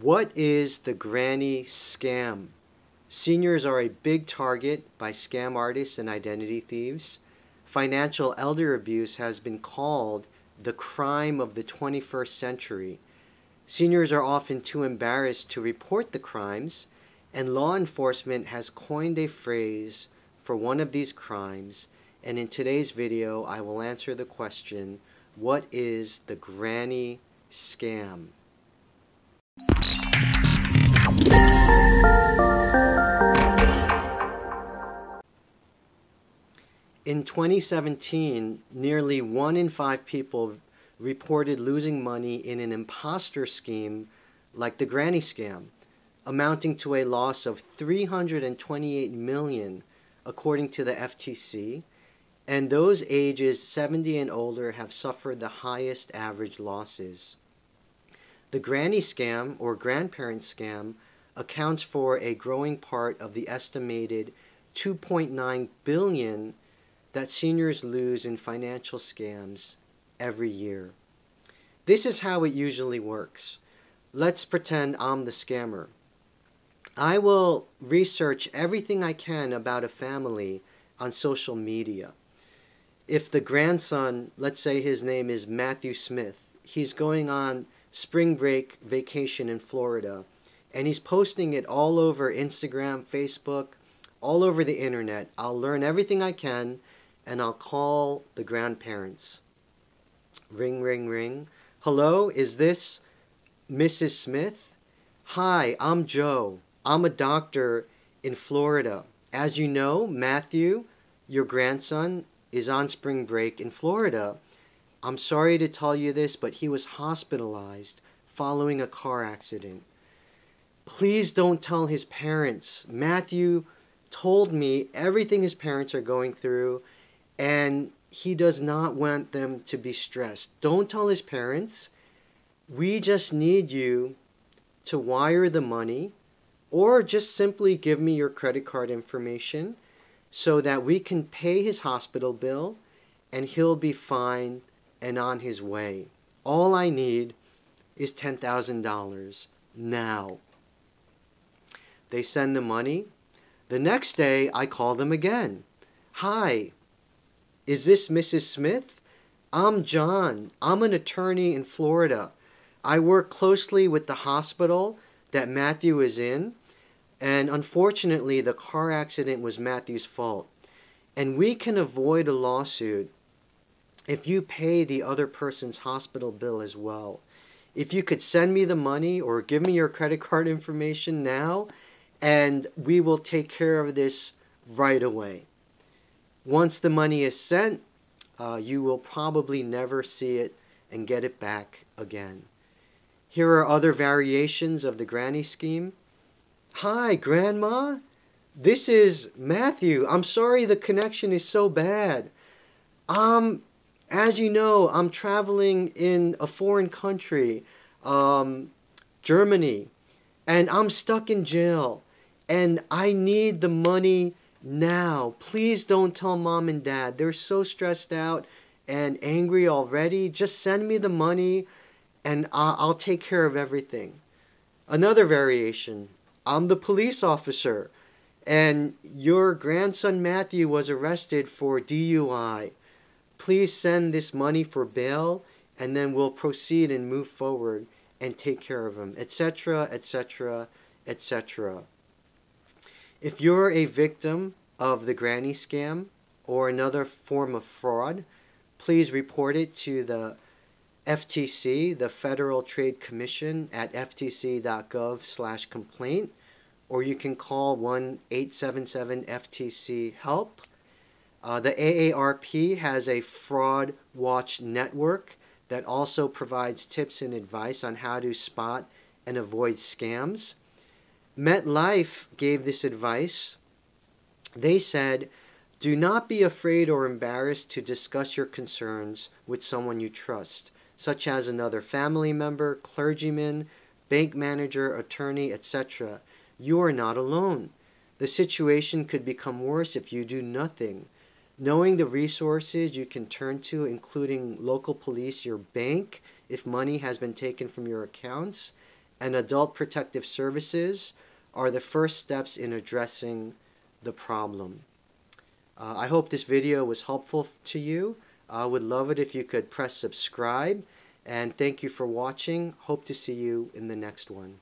What is the granny scam? Seniors are a big target by scam artists and identity thieves. Financial elder abuse has been called the crime of the 21st century. Seniors are often too embarrassed to report the crimes, and law enforcement has coined a phrase for one of these crimes. And in today's video, I will answer the question what is the granny scam? In 2017, nearly one in five people reported losing money in an imposter scheme like the granny scam, amounting to a loss of 328 million according to the FTC, and those ages 70 and older have suffered the highest average losses. The granny scam or grandparent scam accounts for a growing part of the estimated 2.9 billion that seniors lose in financial scams every year. This is how it usually works. Let's pretend I'm the scammer. I will research everything I can about a family on social media. If the grandson, let's say his name is Matthew Smith, he's going on spring break vacation in Florida and he's posting it all over Instagram, Facebook, all over the internet. I'll learn everything I can and I'll call the grandparents. Ring, ring, ring. Hello, is this Mrs. Smith? Hi, I'm Joe. I'm a doctor in Florida. As you know, Matthew, your grandson, is on spring break in Florida. I'm sorry to tell you this, but he was hospitalized following a car accident. Please don't tell his parents. Matthew told me everything his parents are going through and he does not want them to be stressed. Don't tell his parents. We just need you to wire the money or just simply give me your credit card information so that we can pay his hospital bill and he'll be fine and on his way. All I need is $10,000 now. They send the money. The next day, I call them again. Hi, is this Mrs. Smith? I'm John. I'm an attorney in Florida. I work closely with the hospital that Matthew is in, and unfortunately, the car accident was Matthew's fault. And we can avoid a lawsuit if you pay the other person's hospital bill as well. If you could send me the money or give me your credit card information now, and we will take care of this right away. Once the money is sent, uh, you will probably never see it and get it back again. Here are other variations of the granny scheme. Hi, Grandma. This is Matthew. I'm sorry the connection is so bad. Um, as you know, I'm traveling in a foreign country, um, Germany, and I'm stuck in jail, and I need the money now. Please don't tell mom and dad. They're so stressed out and angry already. Just send me the money and I'll, take care of everything. Another variation I'm the police officer and your grandson Matthew was arrested for DUI. Please send this money for bail and then we'll proceed and move forward and take care of him, etc., etc., etc. If you're a victim of the granny scam or another form of fraud, please report it to the FTC, the Federal Trade Commission, at ftc.gov/complaint, or you can call 1-877-FTC-HELP. Uh, the AARP has a fraud watch network that also provides tips and advice on how to spot and avoid scams. MetLife gave this advice. They said, Do not be afraid or embarrassed to discuss your concerns with someone you trust, such as another family member, clergyman, bank manager, attorney, etc. You are not alone. The situation could become worse if you do nothing. Knowing the resources you can turn to, including local police, your bank, if money has been taken from your accounts, and adult protective services are the first steps in addressing the problem. Uh, I hope this video was helpful to you. I would love it if you could press subscribe. And thank you for watching. Hope to see you in the next one.